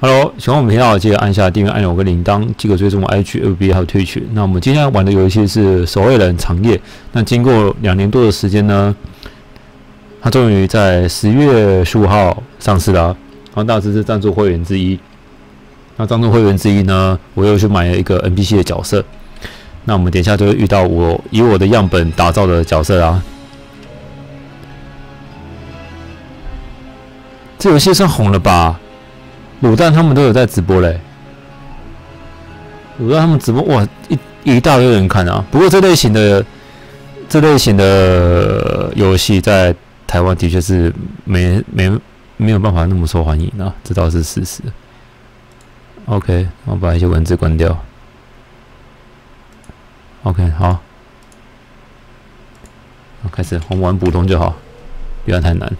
Hello，喜欢我们频道记得按下订阅按钮跟铃铛，记得追踪我 IG、FB 还有 Twitch。那我们今天玩的游戏是《守卫人长夜》。那经过两年多的时间呢，它终于在十月十五号上市了。然后大师是赞助会员之一。那赞助会员之一呢，我又去买了一个 NPC 的角色。那我们等一下就会遇到我以我的样本打造的角色啊。这游戏算红了吧？卤蛋他们都有在直播嘞。卤蛋他们直播哇，一一大堆人看啊。不过这类型的这类型的游戏在台湾的确是没没没有办法那么受欢迎啊，这倒是事实。OK，我把一些文字关掉。OK，好，开始，我们玩普通就好，不要太难。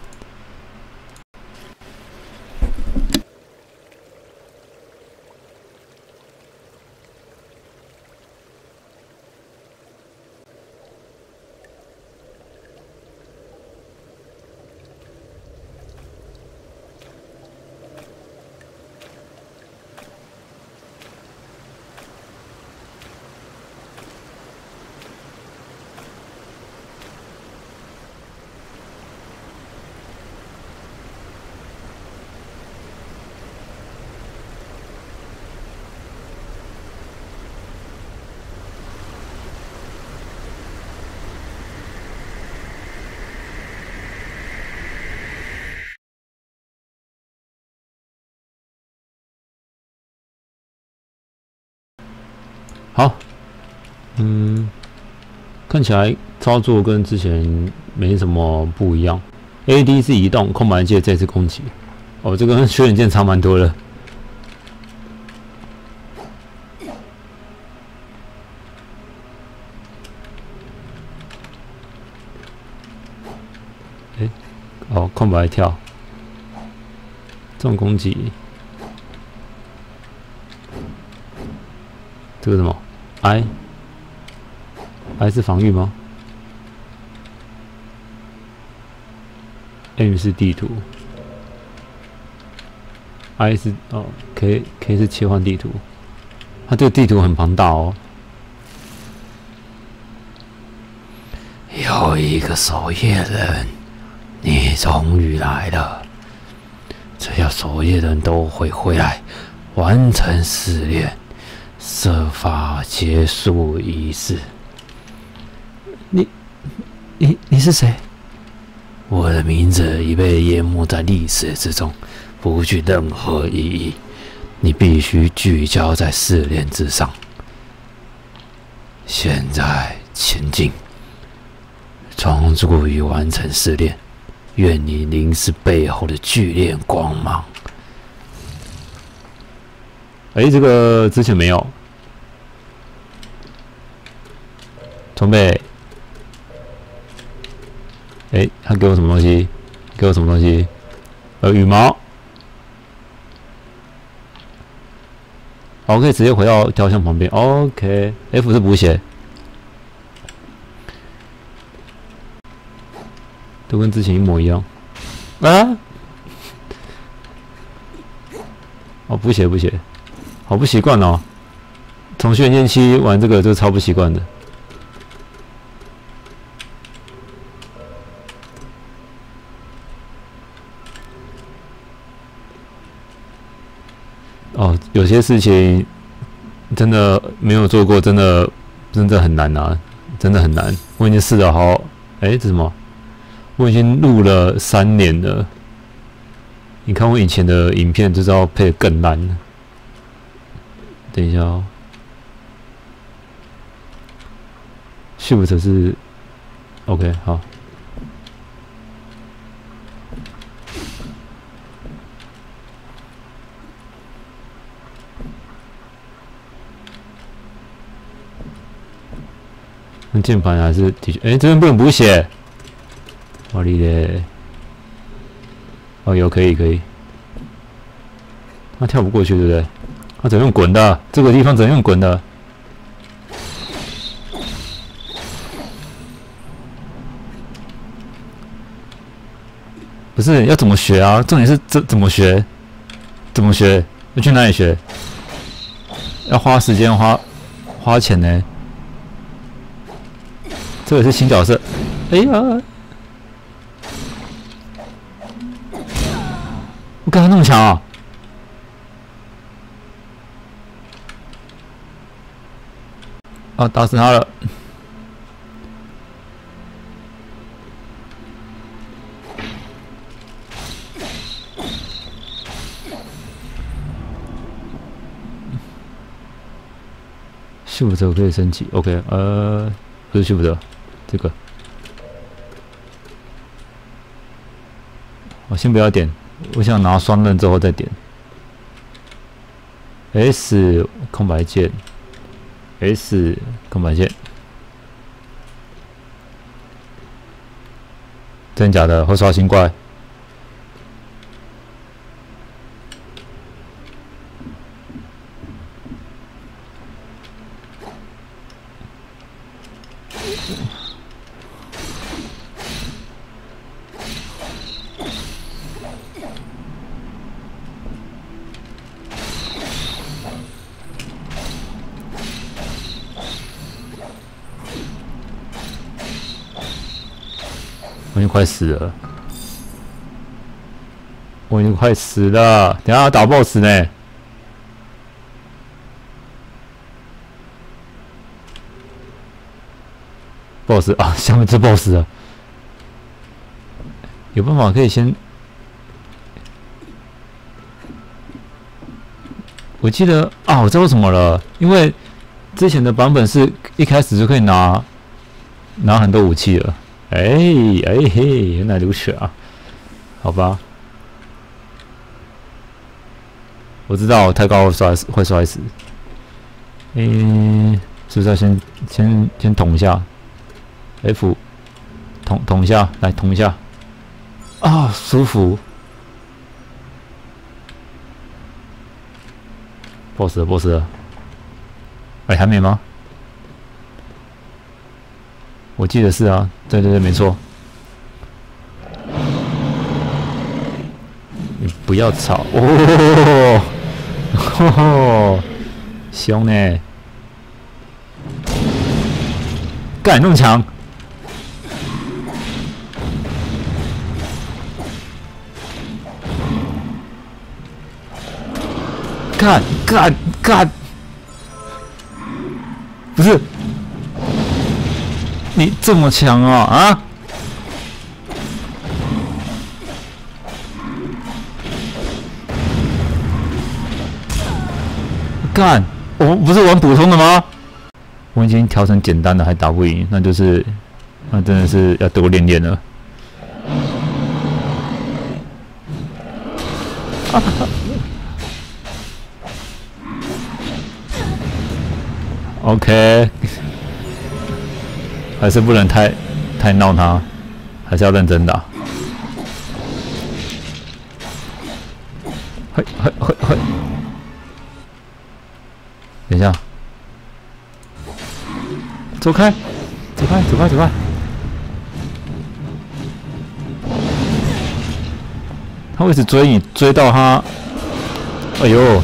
好，嗯，看起来操作跟之前没什么不一样。AD 是移动，空白键这次攻击。哦，这个跟缺点键差蛮多的。哎，哦，空白跳，这种攻击，这个什么？I，还是防御吗？M 是地图，I 是哦，K K 是切换地图。它这个地图很庞大哦。有一个守夜人，你终于来了。只要守夜人都会回来，完成试炼。设法结束仪式。你、你、你是谁？我的名字已被淹没在历史之中，不具任何意义。你必须聚焦在试炼之上。现在前进，专注于完成试炼。愿你凝视背后的巨炼光芒。哎，这个之前没有。准备。哎，他给我什么东西？给我什么东西？呃，羽毛。好，可以直接回到雕像旁边。OK，F 是补血。都跟之前一模一样。啊！哦，补血补血。好不习惯哦，从训练期玩这个就超不习惯的。哦，有些事情真的没有做过，真的真的很难啊，真的很难。我已经试了好，哎，这什么？我已经录了三年了。你看我以前的影片就知道配的更烂。等一下哦，Shift 是 OK 好，键盘还是的确，哎，这边不能补血，我哩嘞，哦有可以可以，他跳不过去对不对？他怎么用滚的？这个地方怎么用滚的？不是要怎么学啊？重点是怎怎么学？怎么学？要去哪里学？要花时间花花钱呢？这个是新角色。哎呀！我干他那么强啊！啊，打死他了！shift 可以升级，OK，呃，不是 shift，这个，我先不要点，我想拿双刃之后再点，S 空白键，S 空白键，真假的？会刷新怪。快死了，我已经快死了。等下打 BOSS 呢？BOSS 啊，下面是 BOSS 啊。有办法可以先？我记得啊，我知道为什么了，因为之前的版本是一开始就可以拿拿很多武器了。哎哎嘿，原来如此啊！好吧，我知道太高会摔死，会摔死。嗯，是不是要先先先捅一下？F，捅捅一下，来捅一下。啊，舒服。boss，boss，哎，还没吗？我记得是啊，对对对，没错。你不要吵哦，吼吼，凶呢，干那么强，干干干，不是。你这么强啊啊！干，我不是玩普通的吗？我已经调成简单的，还打不赢，那就是那真的是要多练练了。OK。还是不能太太闹他，还是要认真打。嘿，嘿，嘿，嘿，等一下，走开，走开，走开，走开。他会一直追你，追到他，哎呦！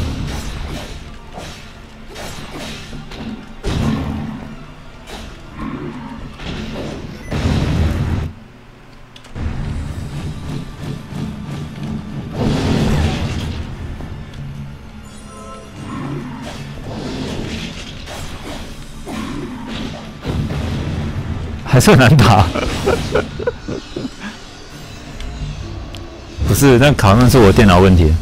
还是很难打，不是那卡顿是我电脑问题，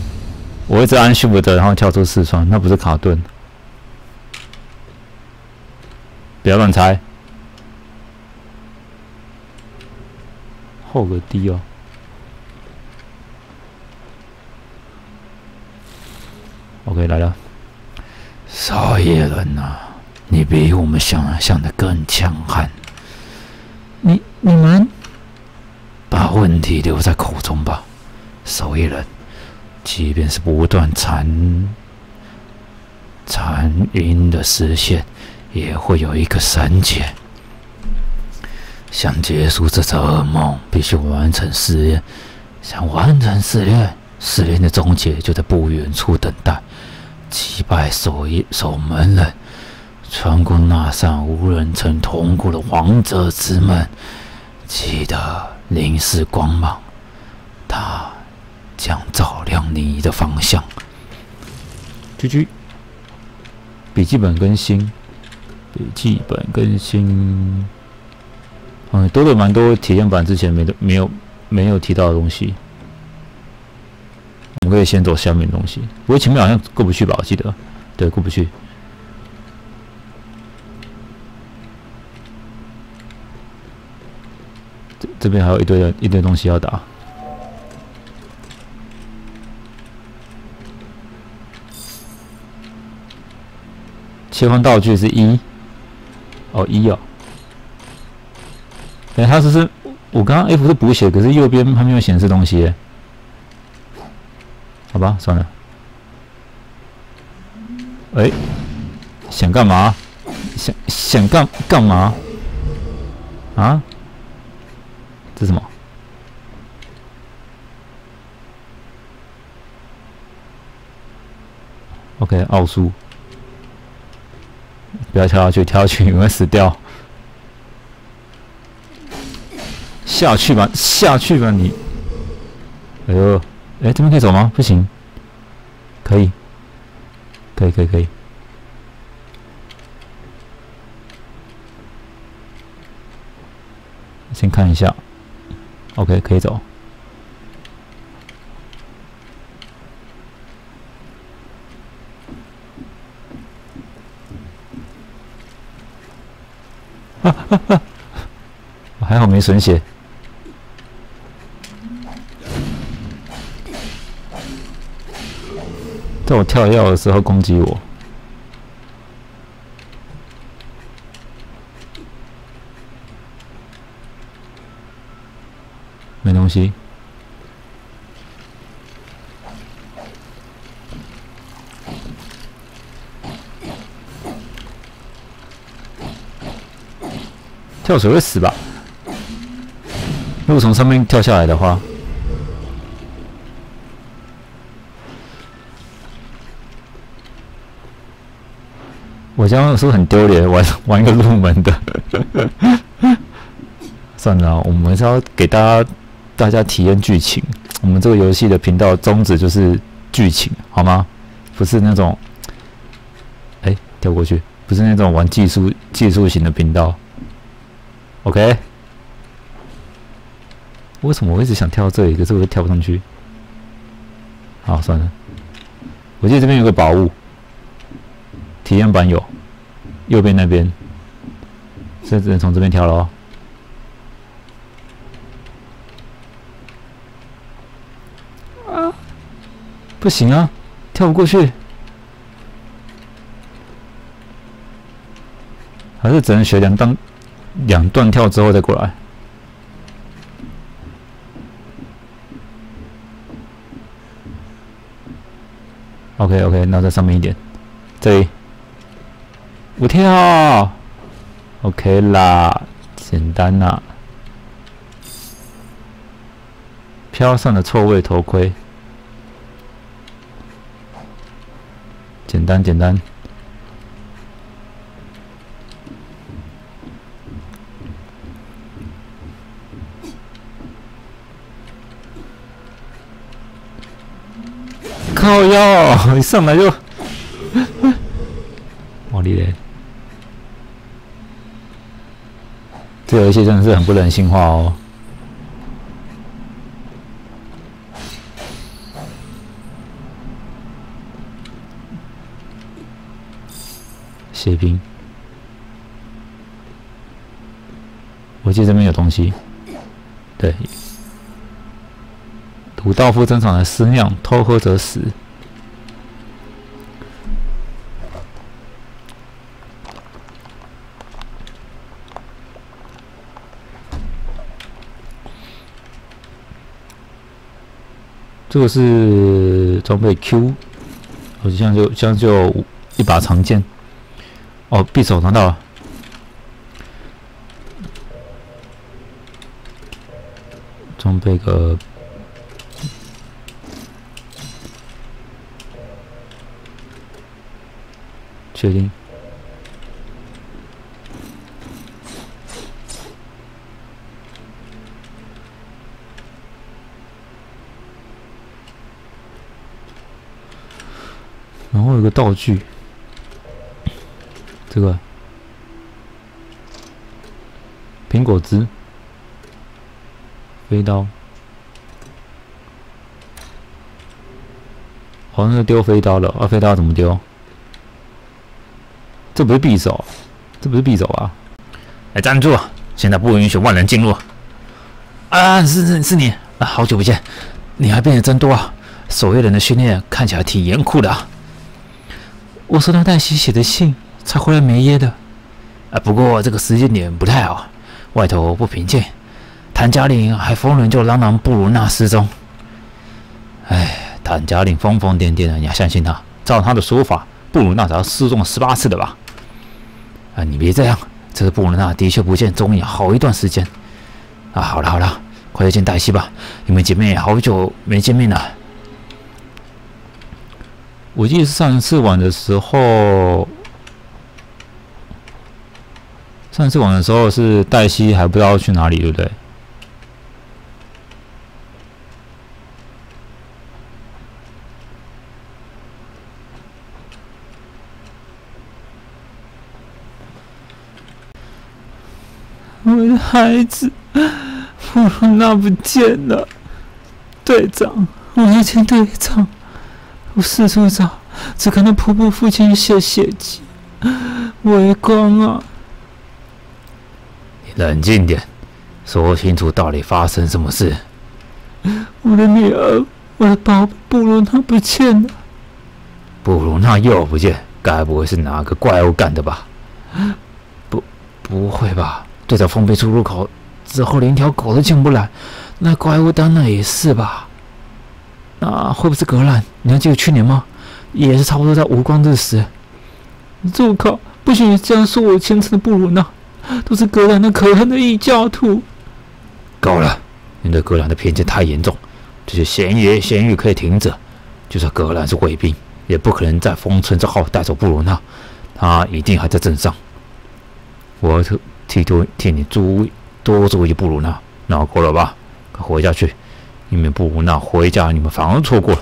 我一直按 Shift 然后跳出四川，那不是卡顿，不要乱猜，后个 D 哦，OK 来了，少爷人呐，你比我们想象的更强悍。你你们把问题留在口中吧，守夜人。即便是不断残残音的实现，也会有一个删减。想结束这场噩梦，必须完成试炼。想完成试炼，试炼的终结就在不远处等待。击败守夜守门人，穿过那扇无人曾通过的王者之门，记得凝视光芒，它将照亮你的方向。居居，笔记本更新，笔记本更新，嗯，多了蛮多体验版之前没的没有没有提到的东西。我们可以先走下面的东西，不过前面好像过不去吧？我记得，对，过不去。这边还有一堆一堆东西要打。切换道具是一，哦一哦。哎，他只是我刚刚 F 是补血，可是右边它没有显示东西。好吧，算了。哎，想干嘛？想想干干嘛？啊？这什么？OK，奥数。不要跳下去，跳下去你会死掉。下去吧，下去吧你。哎呦！哎，这边可以走吗？不行，可以，可以，可以，可以。先看一下，OK，可以走。哈哈哈！还好没损血。在我跳跃的时候攻击我，没东西。跳水会死吧？如果从上面跳下来的话。我这样是不是很丢脸，玩玩一个入门的。算了，我们是要给大家大家体验剧情。我们这个游戏的频道宗旨就是剧情，好吗？不是那种，哎，跳过去，不是那种玩技术技术型的频道。OK？为什么我一直想跳到这里，可是我又跳不上去？好，算了。我记得这边有个宝物。体验版有，右边那边，所以只能从这边跳了。哦，不行啊，跳不过去，还是只能学两段，两段跳之后再过来。OK OK，那在上面一点，这里。我跳，OK 啦，简单啦。飘上的臭味头盔，单简单。靠腰，一上来就，我哩嘞！这游戏真的是很不人性化哦！血兵，我记得这边有东西。对，鲁道夫珍藏的思酿，偷喝则死。这个是装备 Q，好像就像就一把长剑。哦，匕首拿到了，装备个确定。然后有个道具，这个苹果汁、飞刀，好像是丢飞刀了。啊，飞刀怎么丢？这不是匕首，这不是匕首啊！哎，站住！现在不允许外人进入。啊，是是是你啊！好久不见，你还变得真多啊！守夜人的训练看起来挺严酷的啊。我收到黛西写的信，才回来没耶的。啊，不过这个时间点不太好，外头不平静。谭嘉玲还逢人就嚷嚷布鲁纳失踪。哎，谭嘉玲疯疯癫癫的，你要相信他？照他的说法，布鲁纳早失踪了十八次的吧？啊，你别这样，这个布鲁纳的确不见踪影好一段时间。啊，好了好了，快去见黛西吧，你们姐妹好久没见面了。我记得上一次玩的时候，上次玩的时候是黛西还不知道去哪里，对不对？我的孩子，布鲁纳不见了，队长，我要见队长。我四处找，只看到婆婆父亲写血迹，微光啊！你冷静点，说清楚到底发生什么事。我的女儿，我的宝贝布鲁纳不见了。布鲁纳又不见，该不会是哪个怪物干的吧？不，不会吧？队长封闭出入口之后，连条狗都进不来，那怪物当然也是吧？那会不会是格兰？你还记得去年吗？也是差不多在无光日时。住口！不许你这样说我虔诚的布鲁纳，都是格兰那可恨的异教徒。够了！你对格兰的偏见太严重。这些闲言闲语可以停止。就算格兰是卫兵，也不可能在封村之后带走布鲁纳。他一定还在镇上。我替多替你注意，多注意布鲁纳。闹够了吧？快回家去。因为布鲁纳回家，你们反而错过了。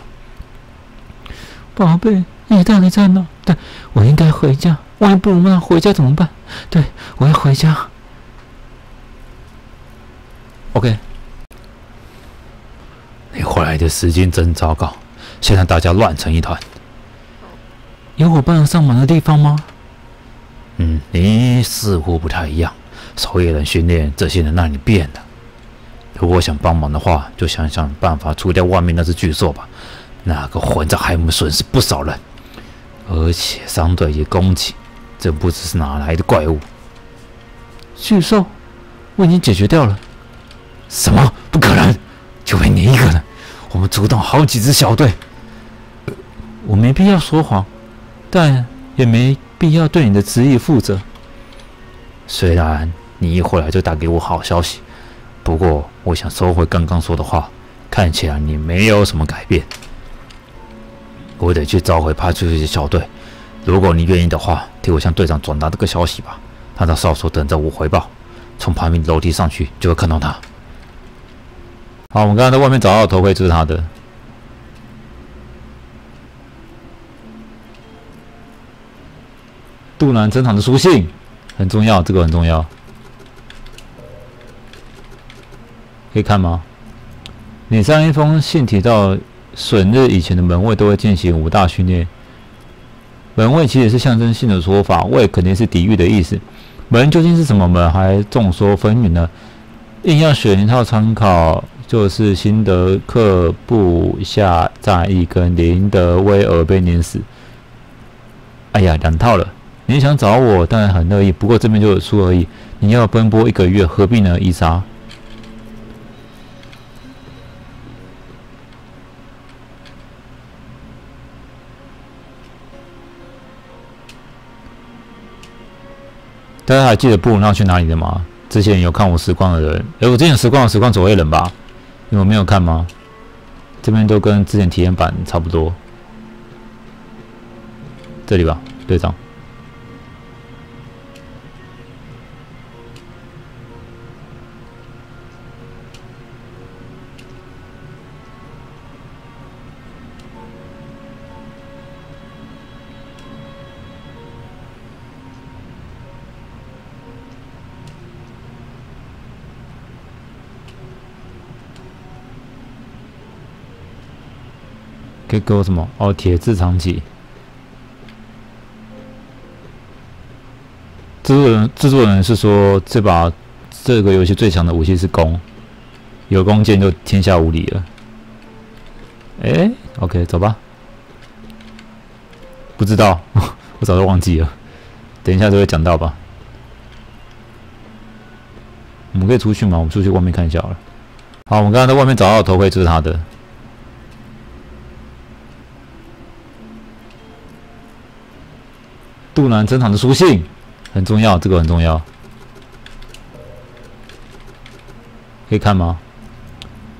宝贝，你到底在哪？对，我应该回家。万一布鲁纳回家怎么办？对，我要回家。OK。你回来的时间真糟糕，现在大家乱成一团。有我帮得上忙的地方吗？嗯，你似乎不太一样。守夜人训练，这些人让你变了。如果想帮忙的话，就想想办法除掉外面那只巨兽吧。那个混账还没损失不少人，而且商队也攻击，这不知是哪来的怪物。巨兽，我已经解决掉了。什么？不可能！就为你一个人，我们出动好几支小队。我没必要说谎，但也没必要对你的职业负责。虽然你一回来就打给我好消息。不过，我想收回刚刚说的话。看起来你没有什么改变。我得去召回派出所的小队。如果你愿意的话，替我向队长转达这个消息吧。他在哨所等着我回报。从旁边楼梯上去就会看到他。好，我们刚刚在外面找到的头盔就是他的。杜兰珍藏的书信很重要，这个很重要。可以看吗？你上一封信提到，损日以前的门卫都会进行五大训练。门卫其实是象征性的说法，卫肯定是抵御的意思。门究竟是什么门，还众说纷纭呢。硬要选一套参考，就是辛德克布下战役跟林德威尔被碾死。哎呀，两套了。你想找我，当然很乐意，不过这边就有书而已。你要奔波一个月，何必呢？伊莎。大家还记得布鲁纳去哪里的吗？之前有看我实况的人，哎，我之前实况的实况走位人吧？你们没有看吗？这边都跟之前体验版差不多。这里吧，队长。可以给我什么？哦，铁制长戟。制作人制作人是说，这把这个游戏最强的武器是弓，有弓箭就天下无敌了。哎，OK，走吧。不知道，我早就忘记了。等一下就会讲到吧。我们可以出去吗？我们出去外面看一下好了。好，我们刚刚在外面找到的头盔就是他的。杜兰珍藏的书信很重要，这个很重要。可以看吗？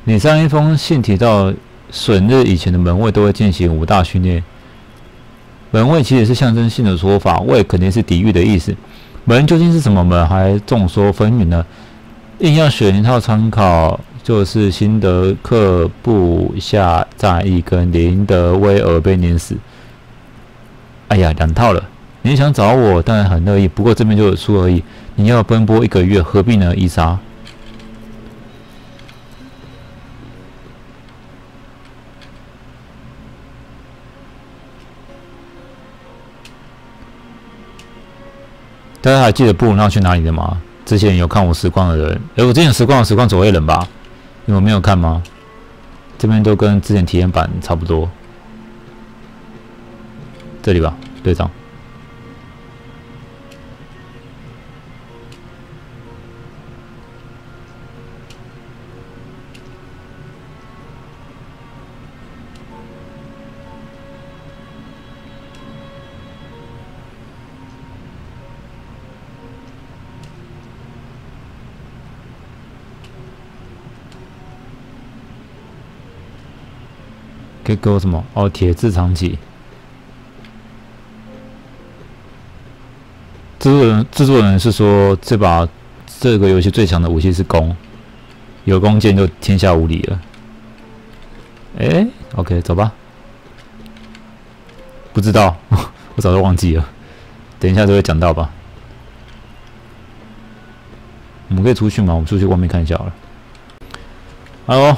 你上一封信提到，损日以前的门卫都会进行五大训练。门卫其实是象征性的说法，卫肯定是抵御的意思。门究竟是什么门，还众说纷纭呢。硬要选一套参考，就是辛德克布下在一根林德威尔被碾死。哎呀，两套了。你想找我，当然很乐意，不过这边就有书而已。你要奔波一个月，何必呢？伊莎。大家还记得布鲁纳去哪里的吗？之前有看我实况的人，哎，我之前实况的实况走位人吧？你们没有看吗？这边都跟之前体验版差不多。这里吧，队长。可以给我什么？哦，铁制长戟。制作人制作人是说，这把这个游戏最强的武器是弓，有弓箭就天下无敌了。哎，OK，走吧。不知道，我早就忘记了。等一下就会讲到吧。我们可以出去吗？我们出去外面看一下好了。Hello，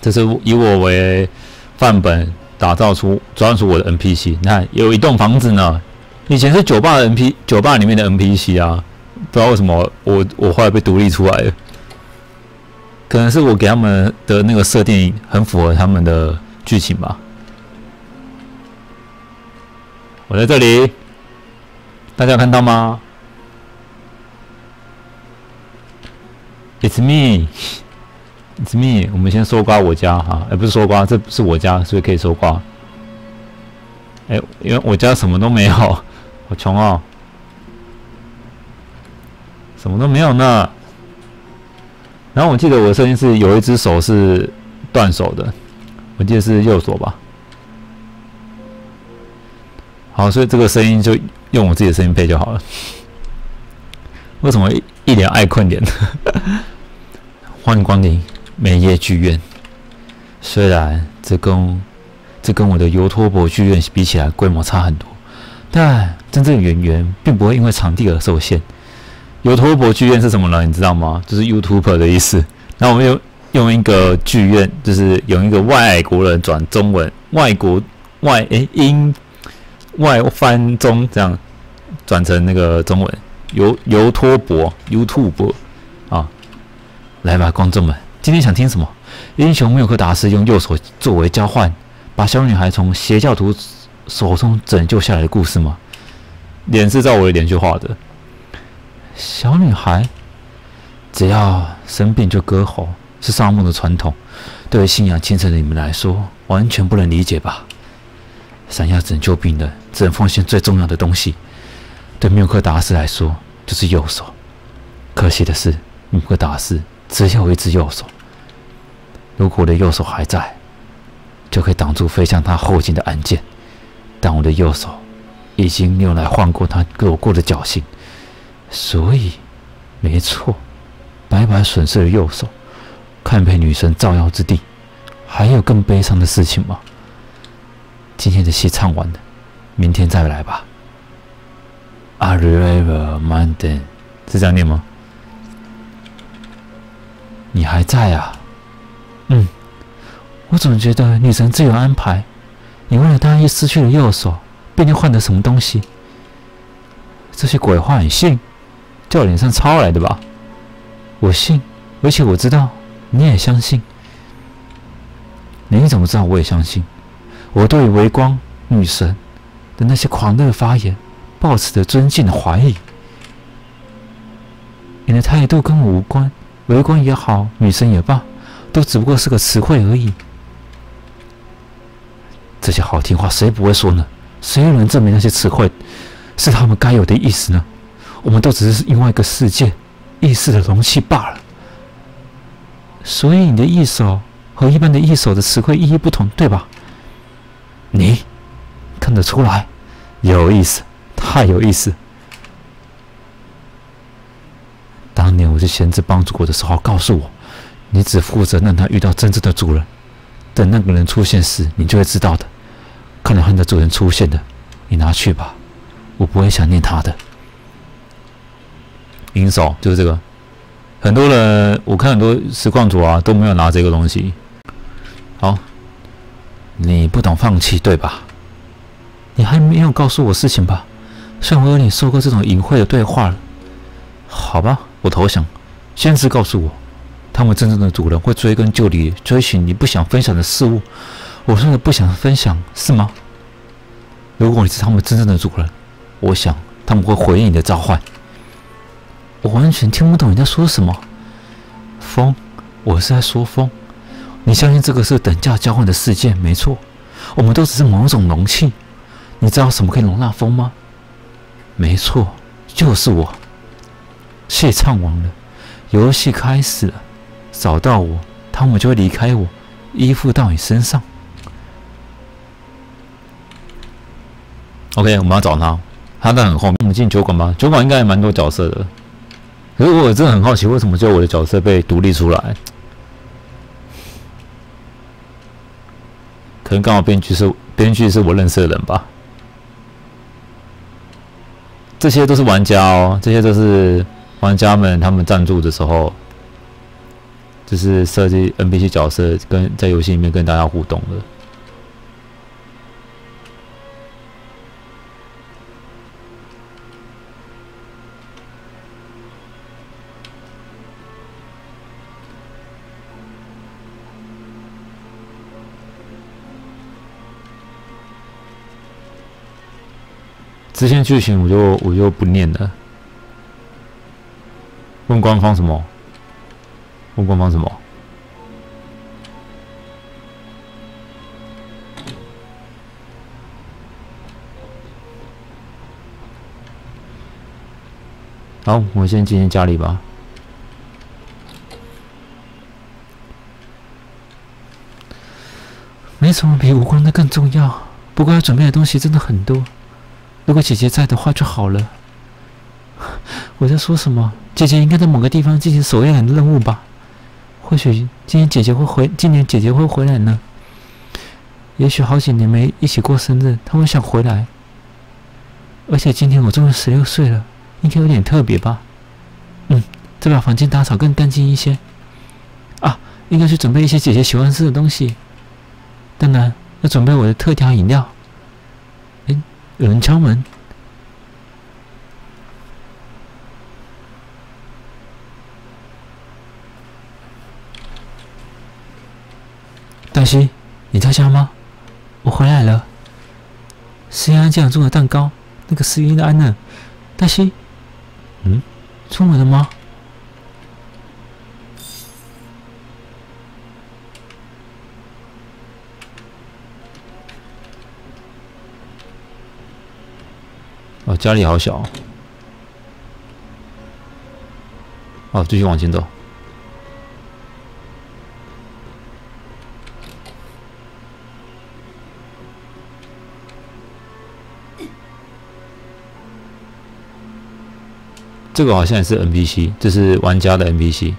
这是以我为。范本打造出专属我的 NPC，你看有一栋房子呢，以前是酒吧的 NP，酒吧里面的 NPC 啊，不知道为什么我我后来被独立出来了，可能是我给他们的那个设定很符合他们的剧情吧。我在这里，大家看到吗？It's me。It's me，我们先搜刮我家哈，而不是搜刮，这是我家，所以可以搜刮。哎，因为我家什么都没有，好穷哦，什么都没有呢。然后我记得我的声音是有一只手是断手的，我记得是右手吧。好，所以这个声音就用我自己的声音配就好了。为什么一脸爱困脸？欢迎光临。美业剧院，虽然这跟这跟我的尤托博剧院比起来规模差很多，但真正演员并不会因为场地而受限。尤托博剧院是什么呢？你知道吗？就是 YouTuber 的意思。那我们用用一个剧院，就是用一个外国人转中文，外国外诶英外翻中这样转成那个中文。尤尤托博 YouTube 啊，来吧，观众们。今天想听什么？英雄缪克达斯用右手作为交换，把小女孩从邪教徒手中拯救下来的故事吗？脸是照我的脸去画的。小女孩只要生病就割喉，是沙漠的传统。对于信仰虔诚的你们来说，完全不能理解吧？想要拯救病人，只能奉献最重要的东西。对缪克达斯来说，就是右手。可惜的是，缪克达斯只有一只右手。如果我的右手还在，就可以挡住飞向他后颈的暗箭。但我的右手已经用来换过他给我过的侥幸，所以，没错，白白损失了右手，看陪女神照耀之地，还有更悲伤的事情吗？今天的戏唱完了，明天再来吧。a r i v e Monday，是这样念吗？你还在啊？嗯，我总觉得女神自有安排，你为了大义失去了右手，并且换得什么东西？这些鬼话你信？叫我脸上抄来的吧？我信，而且我知道你也相信。你怎么知道我也相信？我对微光女神的那些狂热发言，抱持着尊敬的怀疑。你的态度跟我无关，微光也好，女神也罢，都只不过是个词汇而已。这些好听话谁不会说呢？谁又能证明那些词汇是他们该有的意思呢？我们都只是另外一个世界意识的容器罢了。所以你的一手和一般的一手的词汇意义不同，对吧？你看得出来，有意思，太有意思。当年我是贤子帮助我的时候，告诉我，你只负责让他遇到真正的主人，等那个人出现时，你就会知道的。看到他的主人出现的，你拿去吧，我不会想念他的。银手就是这个，很多人我看很多实况主啊都没有拿这个东西。好，你不懂放弃对吧？你还没有告诉我事情吧？虽然我有点受过这种隐晦的对话了。好吧，我投降。先知告诉我，他们真正的主人会追根究底，追寻你不想分享的事物。我说的不想分享是吗？如果你是他们真正的主人，我想他们会回应你的召唤。我完全听不懂你在说什么。风，我是在说风。你相信这个是等价交换的世界？没错，我们都只是某种容器。你知道什么可以容纳风吗？没错，就是我。谢唱完了，游戏开始了。找到我，他们就会离开我，依附到你身上。OK，我们要找他，他在很后面。我们进酒馆吧，酒馆应该也蛮多角色的。可是我真的很好奇，为什么只有我的角色被独立出来？可能刚好编剧是编剧是我认识的人吧。这些都是玩家哦，这些都是玩家们他们赞助的时候，就是设计 NPC 角色跟在游戏里面跟大家互动的。之前剧情我就我就不念了。问官方什么？问官方什么？好，我先进进家里吧。没什么比无光的更重要，不过要准备的东西真的很多。如果姐姐在的话就好了。我在说什么？姐姐应该在某个地方进行守夜人的任务吧？或许今天姐姐会回，今年姐姐会回来呢。也许好几年没一起过生日，她会想回来。而且今天我终于十六岁了，应该有点特别吧？嗯，再把房间打扫更干净一些。啊，应该去准备一些姐姐喜欢吃的东西。当然要准备我的特调饮料。有人敲门。黛西，你在家吗？我回来了。施安竟然做了蛋糕，那个施伊安呢？黛西，嗯，出门了吗？哦，家里好小。哦，继续往前走。这个好像也是 NPC，这是玩家的 NPC。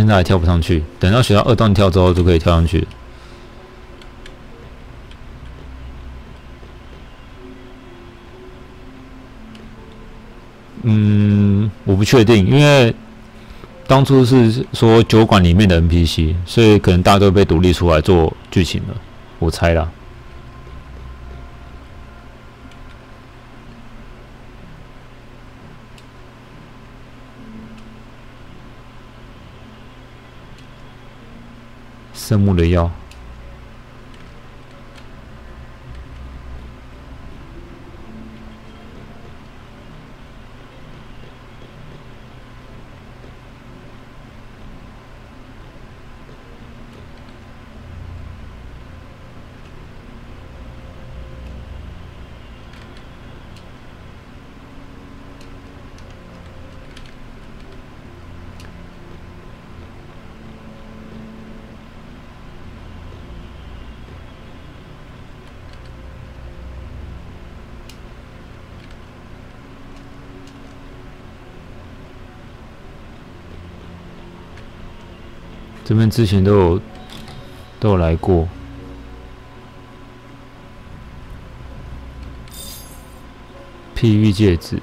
现在还跳不上去，等到学到二段跳之后就可以跳上去。嗯，我不确定，因为当初是说酒馆里面的 NPC，所以可能大家都被独立出来做剧情了，我猜啦。圣木的药。之前都有都有来过，碧玉戒指。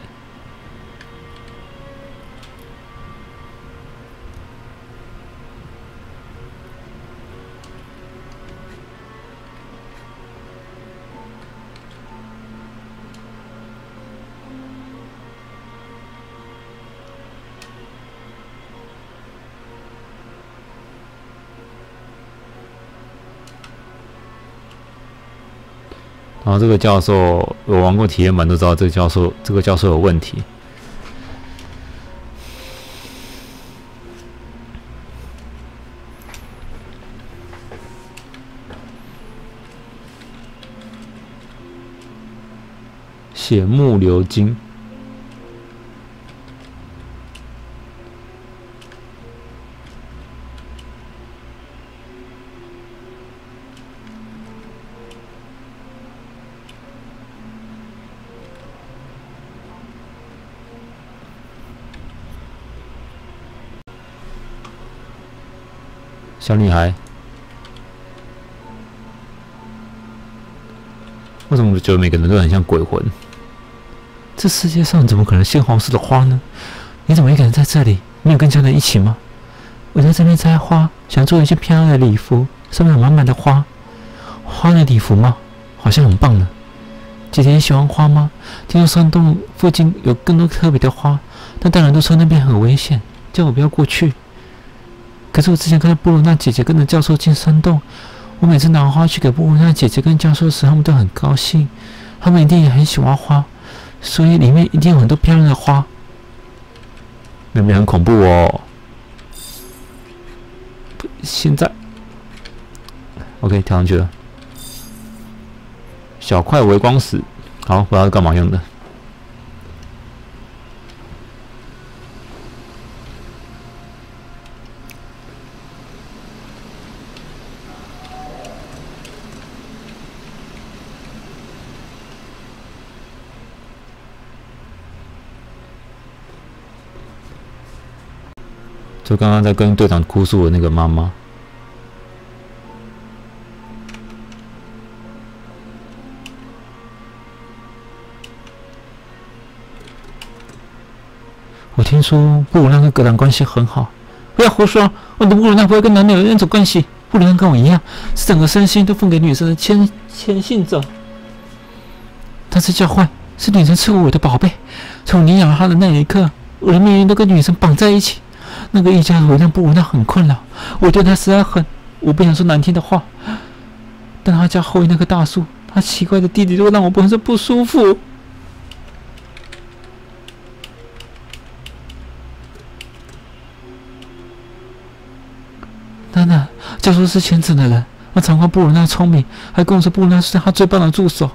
这个教授，我玩过体验版都知道，这个教授这个教授有问题。血木流金。小女孩，为什么我觉得每个人都很像鬼魂？这世界上怎么可能鲜红色的花呢？你怎么一个人在这里？没有跟家人一起吗？我在这边摘花，想做一件漂亮的礼服，上面有满满的花。花的礼服吗？好像很棒呢。姐姐，你喜欢花吗？听说山洞附近有更多特别的花，但大人都说那边很危险，叫我不要过去。可是我之前看到布鲁娜姐姐跟着教授进山洞，我每次拿花去给布鲁娜姐姐跟教授时，他们都很高兴，他们一定也很喜欢花，所以里面一定有很多漂亮的花。那边很恐怖哦。现在，OK，跳上去了。小块微光石，好，不知道是干嘛用的。就刚刚在跟队长哭诉的那个妈妈，我听说布鲁纳跟格兰关系很好。不要胡说，我的布鲁纳不会跟男女有任何关系。布鲁纳跟我一样，是整个身心都奉给女神的牵牵信者。他是教坏，是女神赐予我的宝贝。从你养她的那一刻，我的命运都跟女神绑在一起。那个一家人让布鲁娜很困扰，我对他实在很，我不想说难听的话。但他家后院那棵大树，他奇怪的弟弟都让我浑身不舒服。娜娜，教授是虔诚的人，他常夸布鲁娜聪明，还跟我说布鲁娜是他最棒的助手。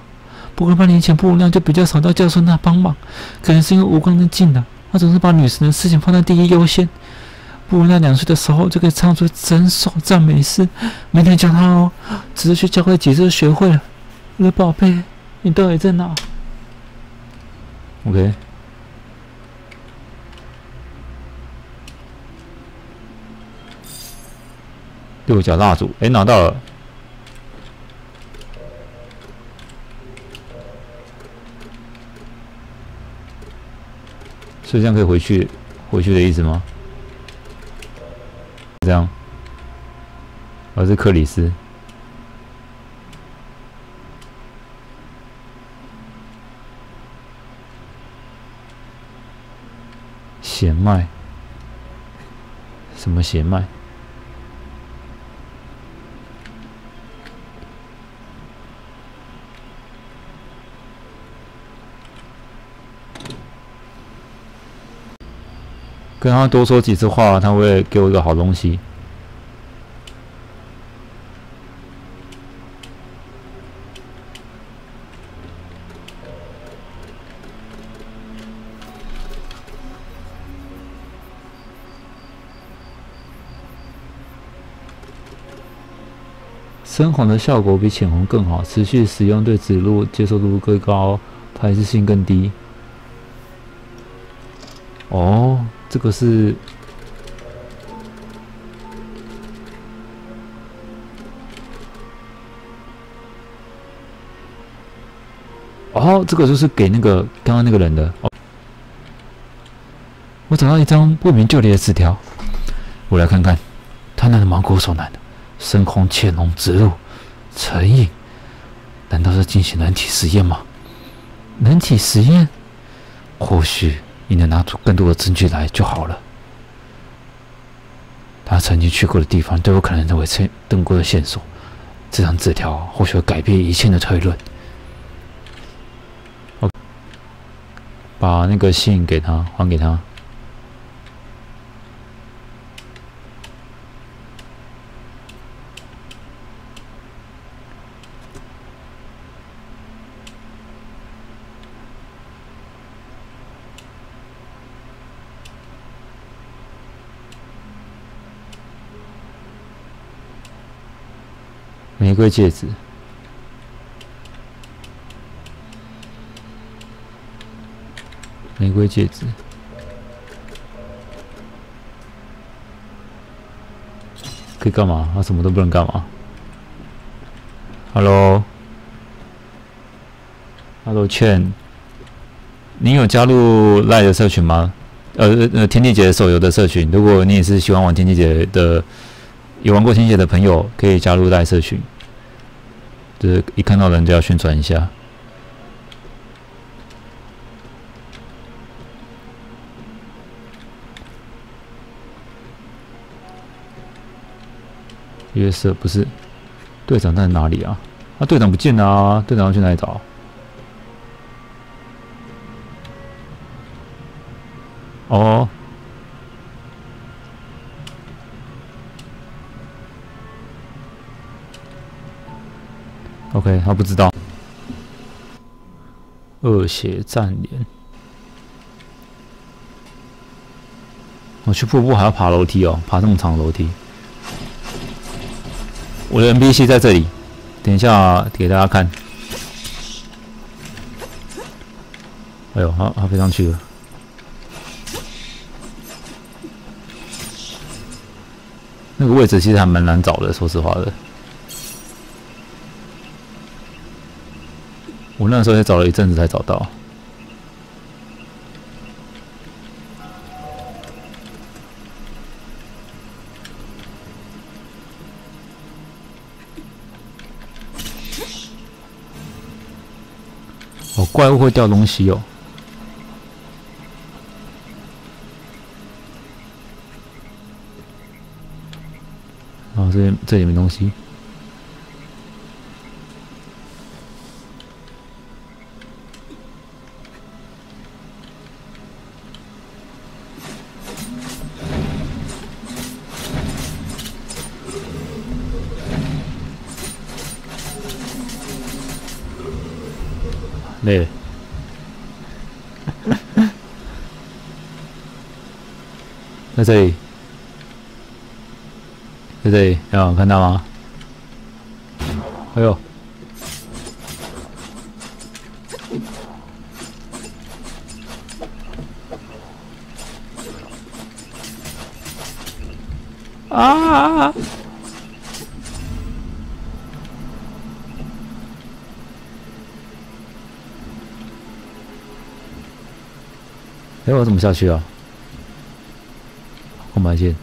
不过半年前布鲁娜就比较少到教授那帮忙，可能是因为无光的近了，他总是把女神的事情放在第一优先。布鲁纳两岁的时候就可以唱出整首赞美诗，明天教他哦。只是去教会几次就学会了。我的宝贝，你到底在哪？OK。右脚蜡烛，哎，拿到了。就这样可以回去，回去的意思吗？这样，我是克里斯，血脉，什么血脉？跟他多说几次话，他会给我一个好东西。深红的效果比浅红更好，持续使用对指路接受度更高，排斥性更低。这个是哦，这个就是给那个刚刚那个人的。我找到一张不明就里的纸条，我来看看。他那的毛骨悚然的，深空潜龙植入成瘾，难道是进行人体实验吗？人体实验，或许。你能拿出更多的证据来就好了。他曾经去过的地方都有可能成为线登过的线索。这张纸条或许会改变一切的推论。把那个信给他，还给他。玫玫瑰戒指，玫瑰戒指，可以干嘛？他什么都不能干嘛？Hello，Hello，倩，你有加入赖的社群吗？呃呃，天地姐手游的社群。如果你也是喜欢玩天地姐的，有玩过天地姐的朋友，可以加入赖社群。就是一看到人就要宣传一下。约瑟不是队长在哪里啊？啊，队长不见了啊！队长要去哪里找？哦。OK，他不知道。恶血战连，我去瀑布还要爬楼梯哦，爬这么长楼梯。我的 NPC 在这里，等一下给大家看。哎呦，他他飞上去了。那个位置其实还蛮难找的，说实话的。我那时候也找了一阵子才找到。哦，怪物会掉东西哦。哦，这这里没东西。累，在这里，在这里，有看到吗？哎呦！啊！哎，我怎么下去啊？空白键。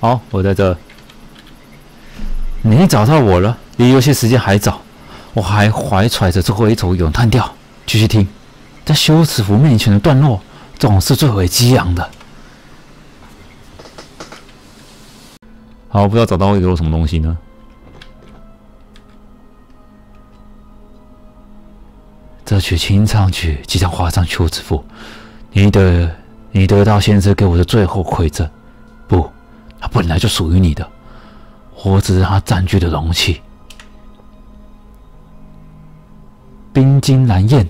好，我在这。你找到我了，离游戏时间还早，我还怀揣着最后一首咏叹调继续听。在修辞符面前的段落，总是最为激昂的。好，不知道找到会给我什么东西呢？这曲清唱曲即将画上休止符，你的，你得到先生给我的最后馈赠。不，它本来就属于你的，我只是它占据的容器。冰晶蓝焰，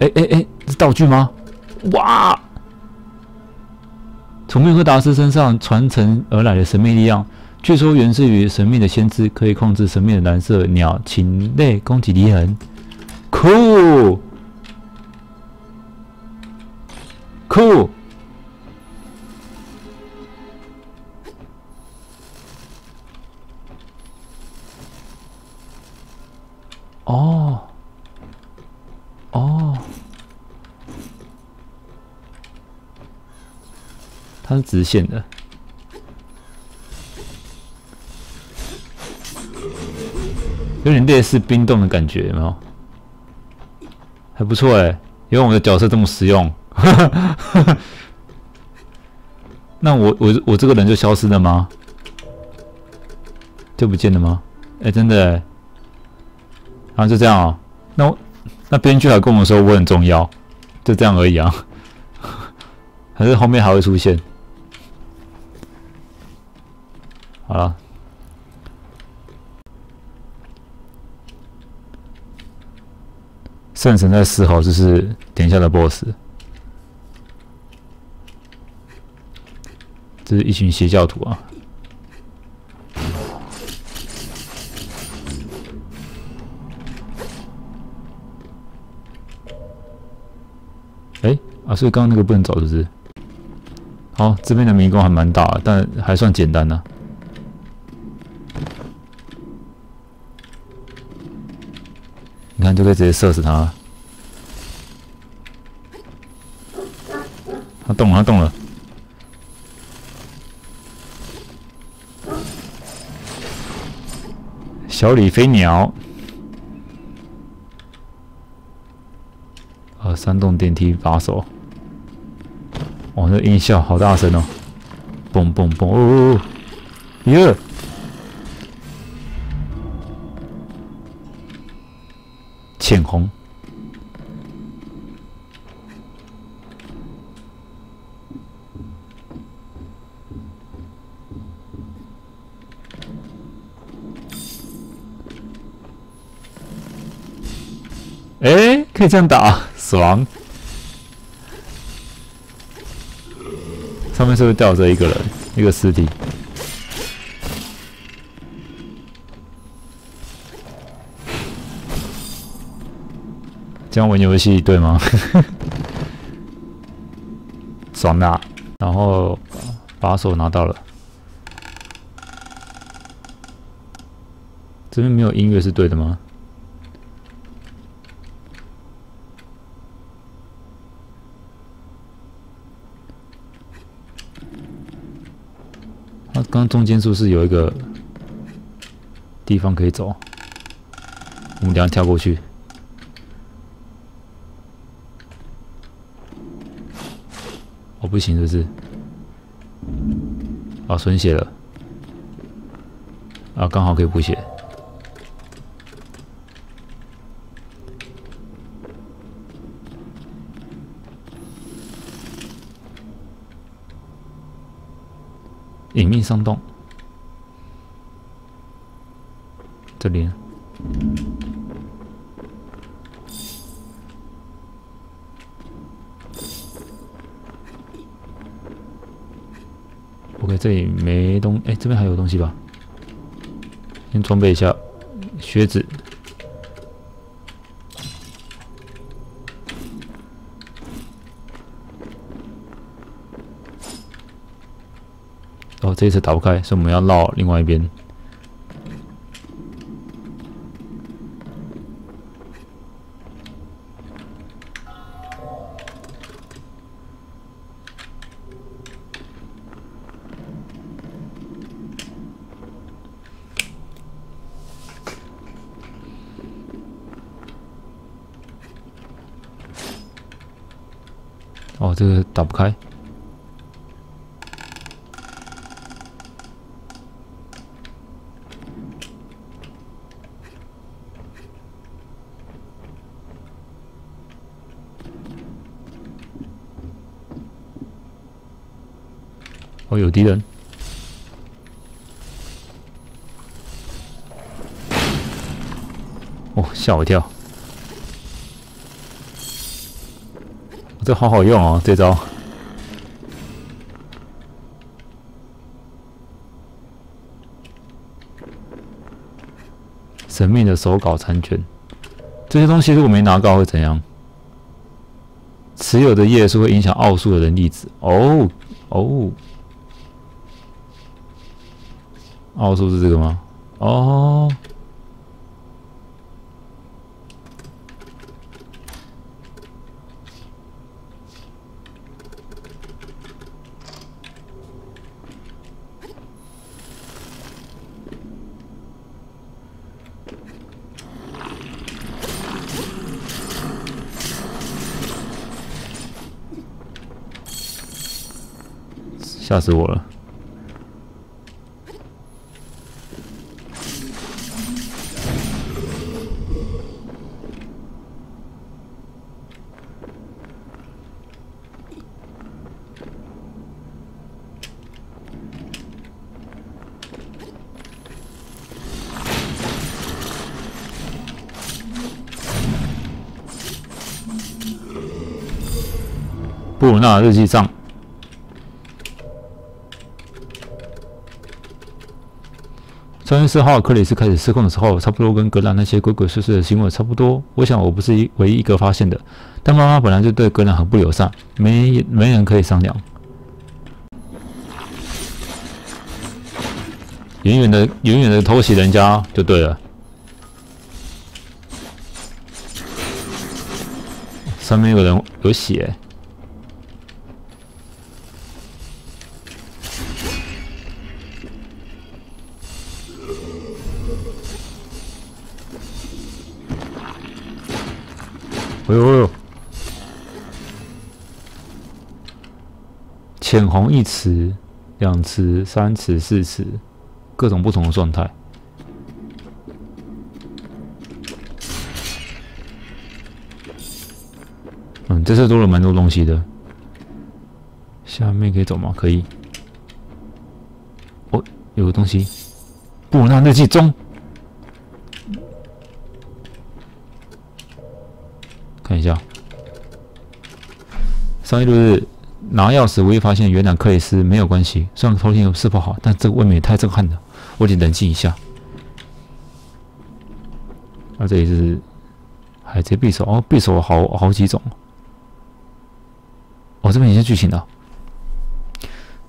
哎哎哎，是道具吗？哇！从密克达斯身上传承而来的神秘力量。据说源自于神秘的先知，可以控制神秘的蓝色鸟禽类攻击敌人。酷酷哦哦，它是直线的。有点类似冰冻的感觉，有没有？还不错哎，因为我的角色这么实用。那我我我这个人就消失了吗？就不见了吗？哎，真的。然后就这样啊？那那编剧还跟我说我很重要，就这样而已啊？还是后面还会出现？好了。圣神在嘶吼，这是点下的 BOSS，这是一群邪教徒啊！哎啊，所以刚刚那个不能走，是不是？好，这边的迷宫还蛮大，但还算简单呢。你看，就可以直接射死他。他动了，他动了。小李飞鸟。啊，三栋电梯把手。哇，那音效好大声哦！嘣嘣嘣！哦，耶！浅红，哎，可以这样打，爽！上面是不是吊着一个人，一个尸体？这样玩游戏对吗？爽啊！然后把手拿到了，这边没有音乐是对的吗？刚中间是不是有一个地方可以走？我们等下跳过去。不行，这是啊，损血了啊，刚好可以补血。隐秘山洞，这里。OK，这里没东，哎，这边还有东西吧？先装备一下靴子。哦，这一次打不开，所以我们要绕另外一边。哦，这个打不开。哦，有敌人！哦，吓我一跳！这好好用哦，这招。神秘的手稿残卷，这些东西如果没拿到会怎样？持有的页数会影响奥数的人粒子。哦哦。奥数是这个吗？哦，吓死我了！布鲁纳日记账。三月四号，克里斯开始失控的时候，差不多跟格兰那些鬼鬼祟祟的行为差不多。我想我不是一唯一一个发现的，但妈妈本来就对格兰很不友善，没没人可以商量。远远的远远的偷袭人家就对了。上面有人有血。哎呦呦！浅红一池、两池、三池、四池，各种不同的状态。嗯，这次多了蛮多东西的。下面可以走吗？可以。哦，有个东西，布鲁纳日记中。看一下，上一日拿钥匙，我也发现原来克里斯没有关系。虽然头天是不好，但这个未免也太震撼了，我得冷静一下。那这里是海贼匕首哦，匕首好好几种。哦，这边有些剧情了。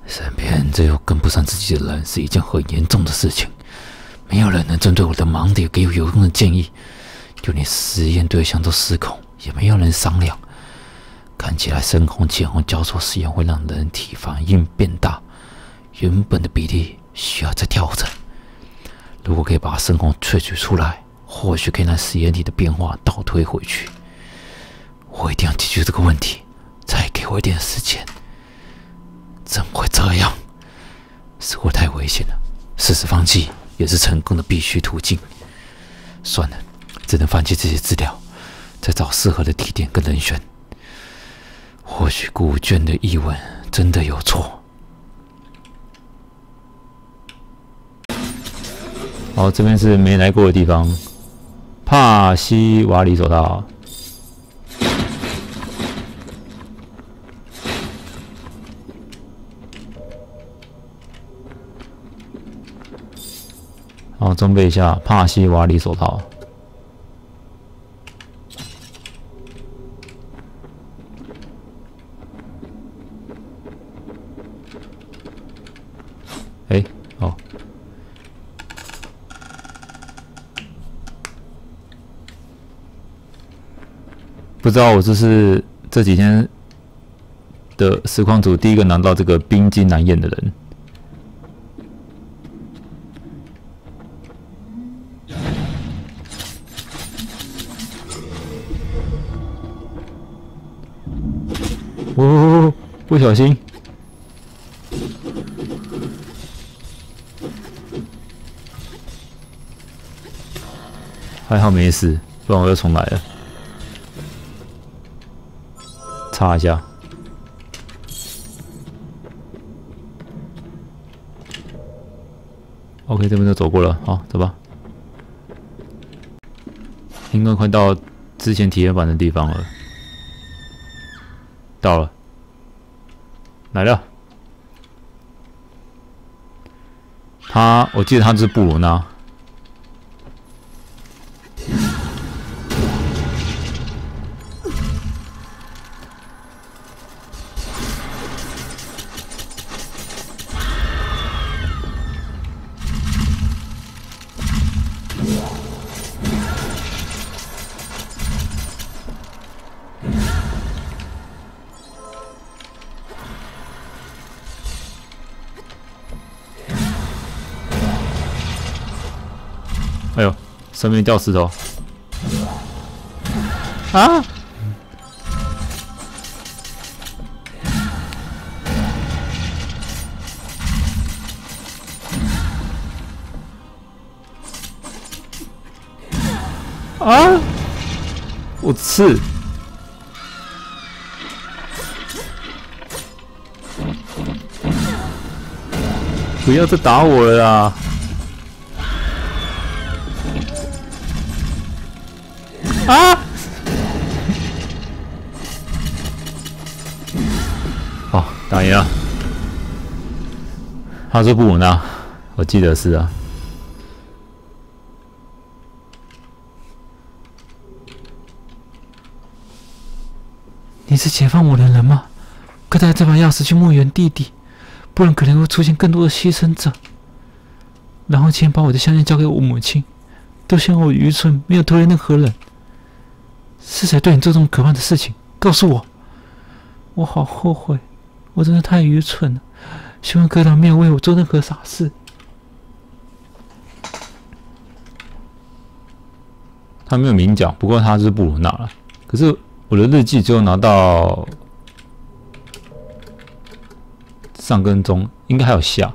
身边只有跟不上自己的人是一件很严重的事情，没有人能针对我的盲点给我有用的建议，就连实验对象都失控。也没有人商量。看起来深红浅红交错实验会让人体反应变大，原本的比例需要再调整。如果可以把深红萃取出来，或许可以让实验体的变化倒推回去。我一定要解决这个问题。再给我一点时间。怎么会这样？似乎太危险了。事实放弃也是成功的必须途径。算了，只能放弃这些资料。再找适合的地点跟人选，或许古卷的译文真的有错。好，这边是没来过的地方，帕西瓦里走道。好，装备一下帕西瓦里手套。哎，哦，不知道我这是这几天的实况组第一个拿到这个冰晶蓝焰的人。哦，不小心。还好没死，不然我又重来了。擦一下。OK，这边就走过了，好，走吧。应该快到之前体验版的地方了。到了，来了。他，我记得他是布鲁纳。上面掉石头！啊！啊！我刺！不要再打我了啦！他说不稳啊，我记得是啊。你是解放我的人吗？快带这把钥匙去墓园弟弟，不然可能会出现更多的牺牲者。然后请把我的项链交给我母亲，都嫌我愚蠢，没有拖累任何人。是谁对你做这么可怕的事情？告诉我！我好后悔，我真的太愚蠢了。希望科长没有为我做任何傻事。他没有明讲，不过他是布鲁纳了。可是我的日记只有拿到上跟中，应该还有下。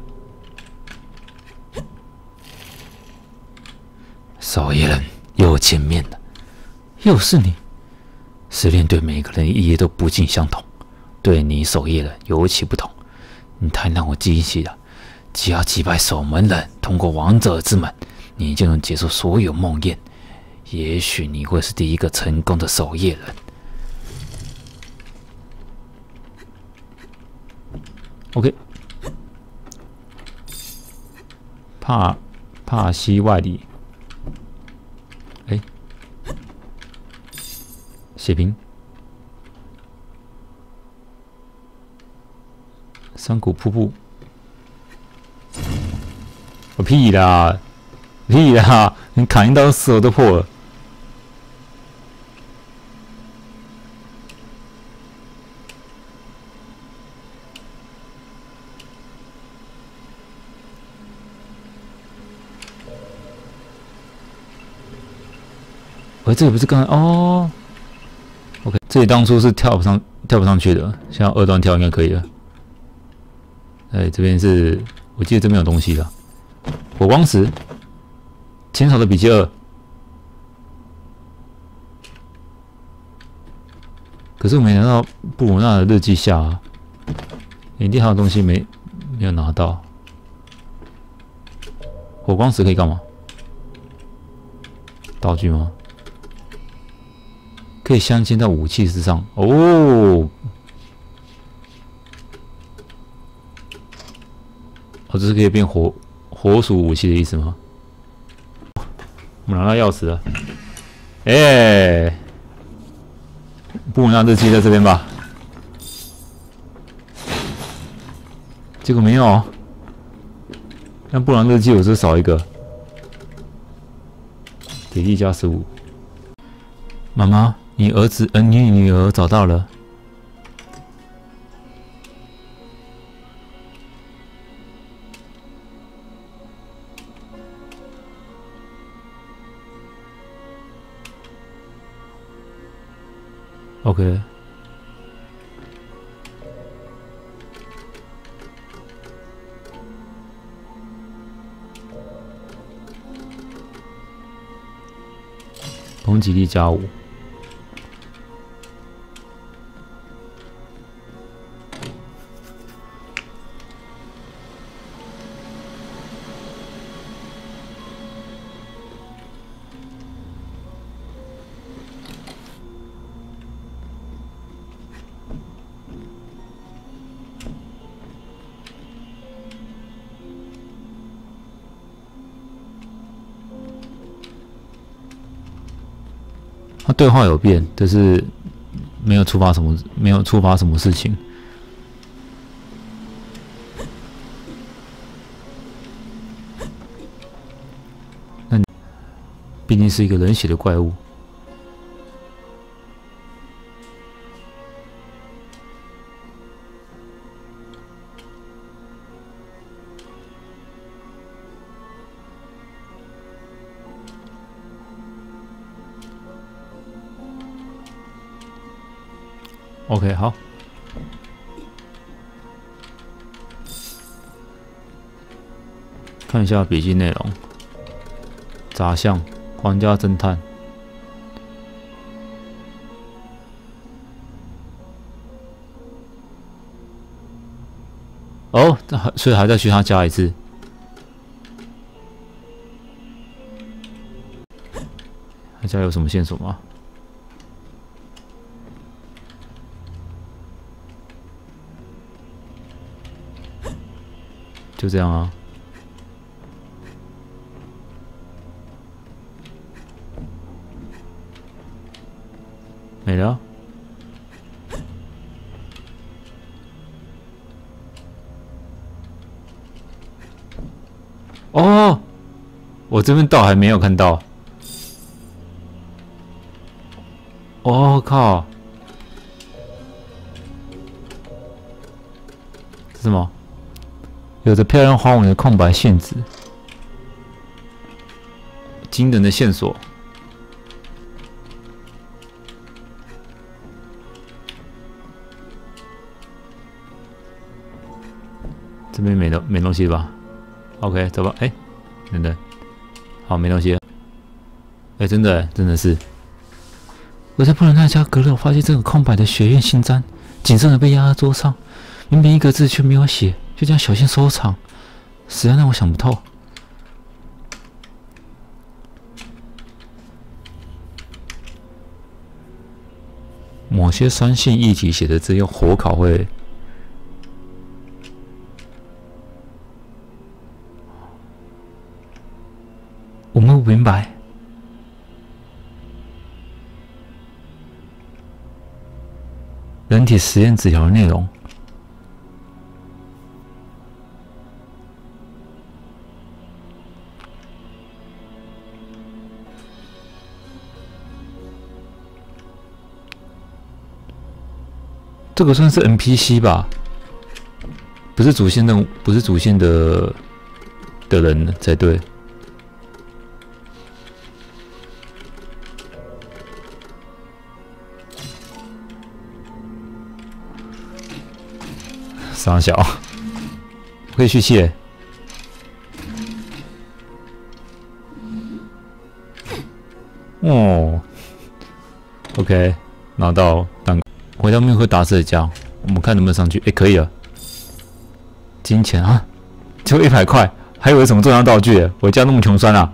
守夜人又见面了，又是你！失恋对每个人意义都不尽相同，对你守夜人尤其不同。你太让我惊喜了！只要击败守门人，通过王者之门，你就能结束所有梦魇。也许你会是第一个成功的守夜人。OK，帕帕西外里，哎，血瓶，山谷瀑布，我、屁啦，屁啦！你砍一刀，手都破了。喂，这里不是刚才哦？OK，这里当初是跳不上、跳不上去的，现在二段跳应该可以了。哎，这边是我记得这边有东西的，火光石，前手的笔记二。可是我没拿到布鲁纳的日记下啊，一定还有东西没没有拿到。火光石可以干嘛？道具吗？可以镶嵌在武器之上哦。哦，这是可以变火火属武器的意思吗？我们拿到钥匙了。哎、布鲁纳日记在这边吧？结果没有。那布鲁纳日记我是少一个。体力加十五。妈妈，你儿子，呃，你女儿找到了。ok 攻击力加五。对话有变，但是没有触发什么，没有触发什么事情。那你毕竟是一个冷血的怪物。看一下笔记内容。杂项，皇家侦探。哦，还所以还在去他家一次。他家有什么线索吗？就这样啊，没了。哦，我这边倒还没有看到。我靠，是什么？有着漂亮花纹的空白线纸，惊人的线索。这边没东没东西吧？OK，走吧。哎，等等，好，没东西。哎，真的，真的是。我在布伦纳家阁楼发现这个空白的学院信笺，谨慎的被压在桌上，明明一个字却没有写。就这样小心收藏，实在让我想不透。某些酸性液体写的字用火烤会，不明白。人体实验纸条的内容。这个算是 NPC 吧，不是主线的，不是主线的的人才对。傻小，可以去气。哦，OK，拿到蛋。回到面会打死的家，我们看能不能上去。哎，可以了。金钱啊，就一百块，还以为什么重要道具？我家那么穷酸啊！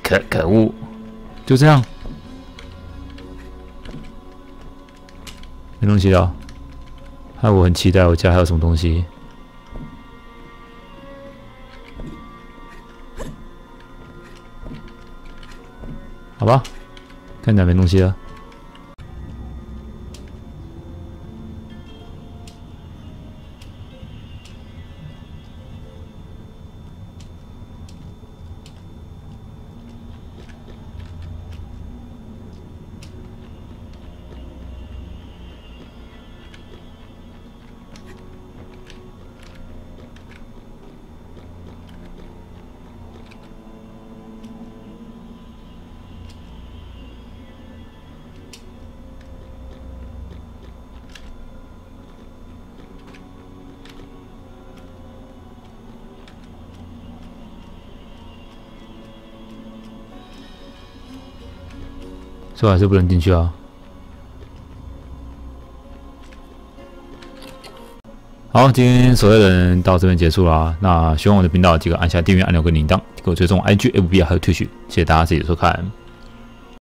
可可恶，就这样，没东西了。害我很期待我家还有什么东西。好吧，看起来没东西了。这还是不能进去啊。好，今天所有人到这边结束了啊。那喜欢我的频道，记得按下订阅按钮跟铃铛，给我追踪 IG、FB 还有 Twitch。谢谢大家自己的收看。